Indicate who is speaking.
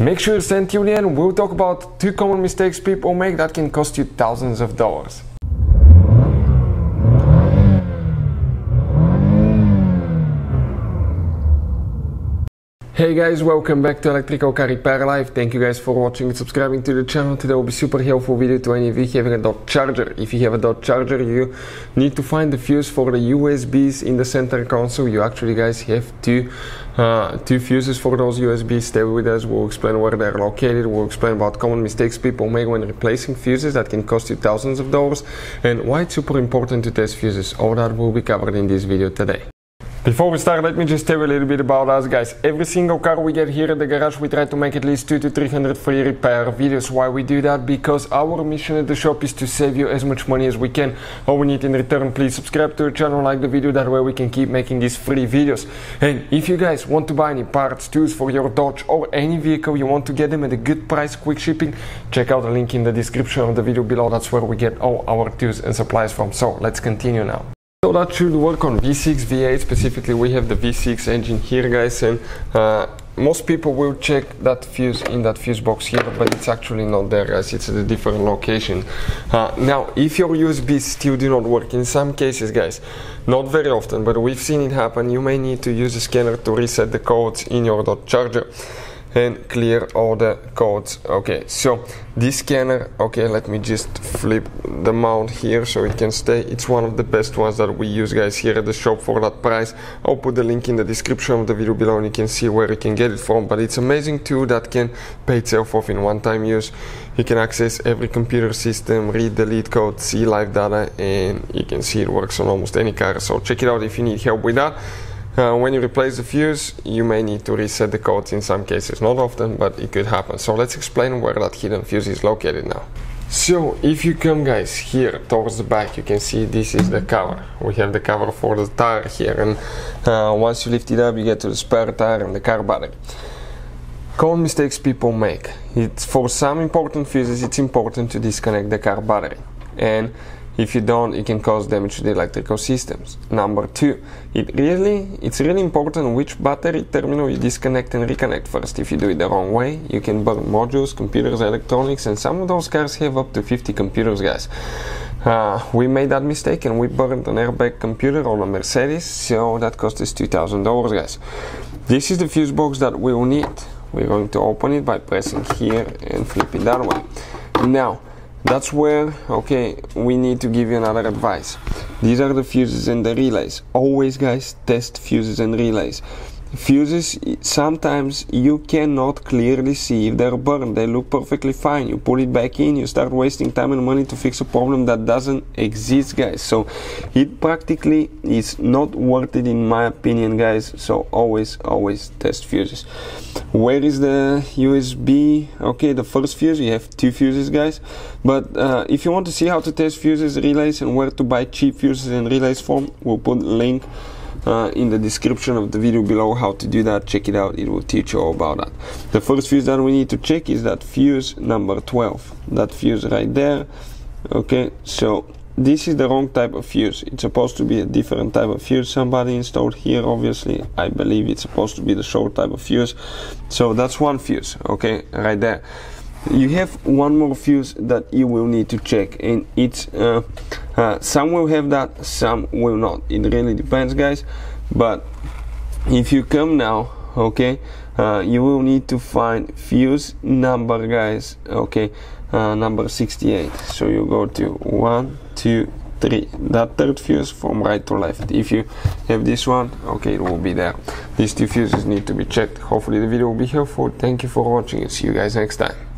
Speaker 1: Make sure you stay tuned in. We'll talk about two common mistakes people make that can cost you thousands of dollars. Hey guys, welcome back to Electrical Car Repair Live. Thank you guys for watching and subscribing to the channel. Today will be super helpful video to any of you having a Dodge Charger. If you have a Dodge Charger, you need to find the fuse for the USBs in the center console. You actually guys have two, uh, two fuses for those USBs. Stay with us. We'll explain where they're located. We'll explain about common mistakes people make when replacing fuses that can cost you thousands of dollars and why it's super important to test fuses. All that will be covered in this video today. Before we start, let me just tell you a little bit about us guys. Every single car we get here at the garage, we try to make at least 2 to 300 free repair videos. Why we do that? Because our mission at the shop is to save you as much money as we can. All we need in return, please subscribe to the channel, like the video, that way we can keep making these free videos. And if you guys want to buy any parts, tools for your Dodge or any vehicle, you want to get them at a good price, quick shipping, check out the link in the description of the video below. That's where we get all our tools and supplies from. So let's continue now. So that should work on V6, V8 specifically. We have the V6 engine here, guys, and uh, most people will check that fuse in that fuse box here, but it's actually not there, guys. It's at a different location. Uh, now, if your USBs still do not work, in some cases, guys, not very often, but we've seen it happen, you may need to use a scanner to reset the codes in your Dodge Charger and clear all the codes. Okay so this scanner okay let me just flip the mount here so it can stay. It's one of the best ones that we use guys here at the shop for that price. I'll put the link in the description of the video below and you can see where you can get it from. But it's amazing tool that can pay itself off in one time use. You can access every computer system read the lead code see live data and you can see it works on almost any car. So check it out if you need help with that uh, when you replace the fuse, you may need to reset the codes in some cases, not often, but it could happen. So let's explain where that hidden fuse is located now. So if you come guys here towards the back, you can see this is the cover. We have the cover for the tire here and uh, once you lift it up, you get to the spare tire and the car battery. Common mistakes people make. It's for some important fuses, it's important to disconnect the car battery. And if you don't, it can cause damage to the electrical systems. Number two, it really, it's really important which battery terminal you disconnect and reconnect first. If you do it the wrong way, you can burn modules, computers, electronics, and some of those cars have up to 50 computers, guys. Uh, we made that mistake and we burned an airbag computer on a Mercedes, so that cost us $2,000, guys. This is the fuse box that we will need. We're going to open it by pressing here and flip it that way. Now, that's where okay we need to give you another advice. These are the fuses and the relays. Always guys test fuses and relays fuses sometimes you cannot clearly see if they're burned. They look perfectly fine. You put it back in you start wasting time and money to fix a problem that doesn't exist guys. So it practically is not worth it in my opinion guys. So always always test fuses. Where is the USB okay the first fuse you have two fuses guys. But uh, if you want to see how to test fuses relays and where to buy cheap fuses and relays from we'll put link uh, in the description of the video below how to do that check it out it will teach you all about that. The first fuse that we need to check is that fuse number 12 that fuse right there okay? So this is the wrong type of fuse. It's supposed to be a different type of fuse somebody installed here obviously. I believe it's supposed to be the short type of fuse. So that's one fuse okay? Right there. You have one more fuse that you will need to check and it's uh, uh, some will have that some will not. It really depends guys. But if you come now okay uh, you will need to find fuse number guys okay uh, number 68 so you go to one two three. That third fuse from right to left. If you have this one okay it will be there. These two fuses need to be checked. Hopefully the video will be helpful. Thank you for watching and see you guys next time